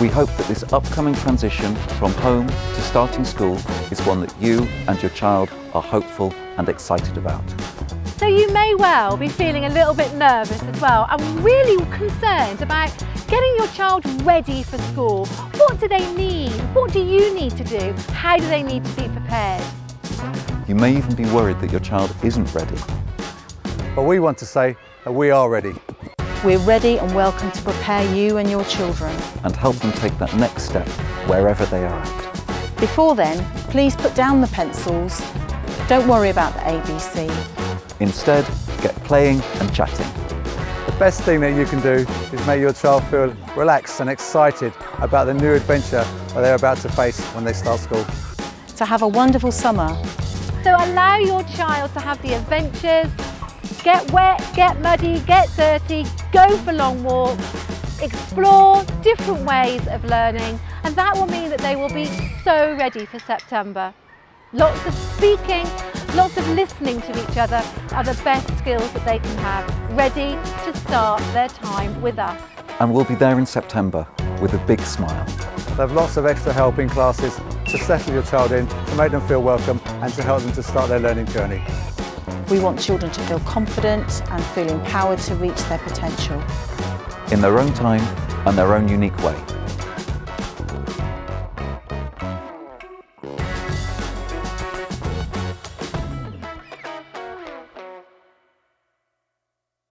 We hope that this upcoming transition from home to starting school is one that you and your child are hopeful and excited about. So you may well be feeling a little bit nervous as well and really concerned about getting your child ready for school. What do they need? What do you need to do? How do they need to be prepared? You may even be worried that your child isn't ready. But we want to say that we are ready. We're ready and welcome to prepare you and your children. and help them take that next step wherever they are at. Before then, please put down the pencils. Don't worry about the ABC. Instead, get playing and chatting. The best thing that you can do is make your child feel relaxed and excited about the new adventure that they're about to face when they start school. To have a wonderful summer. So allow your child to have the adventures, get wet, get muddy, get dirty, go for long walks, explore different ways of learning and that will mean that they will be so ready for September. Lots of speaking, lots of listening to each other are the best skills that they can have, ready to start their time with us. And we'll be there in September with a big smile. They have lots of extra help in classes to settle your child in, to make them feel welcome and to help them to start their learning journey. We want children to feel confident and feel empowered to reach their potential. in their own time and their own unique way.